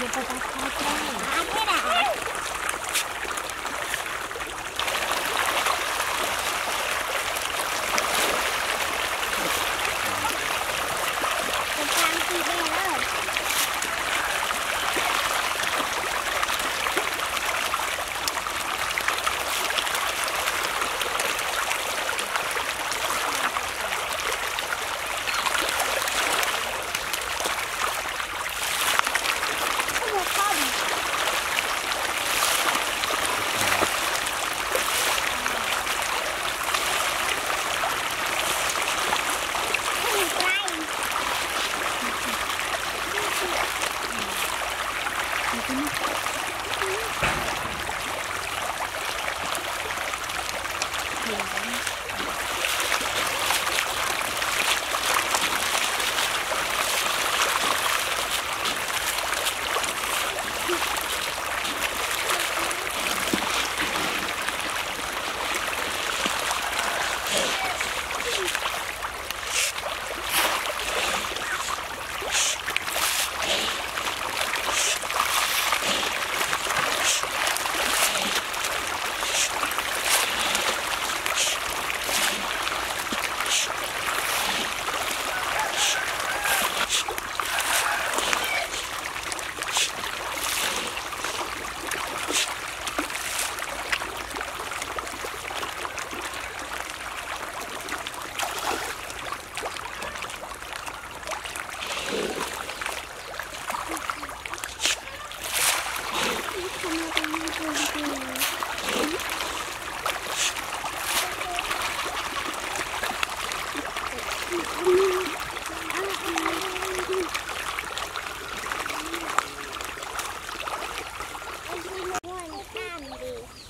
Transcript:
Give her that back down. Thank you. Candy.